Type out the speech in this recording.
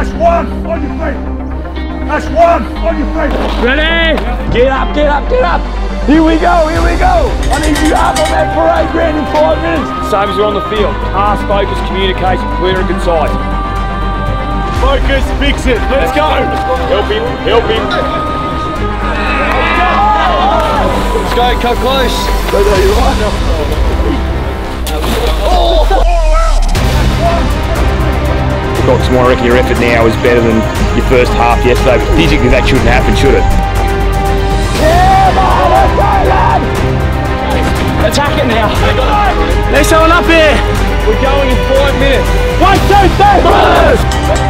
That's one on your feet. That's one on your feet. Ready? Get up, get up, get up. Here we go, here we go. I need you up on that parade ground in five minutes. Same as you're on the field. Pass, focus, communication, clear and concise. Focus, fix it. Let's go. Help him, help him. Let's go, come close. Go there, you are. Look, Oxmore, I reckon your effort now is better than your first half yesterday, but physically that shouldn't happen, should it? Attack it now. There's someone up here. We're going in five minutes. One, two, three, brothers.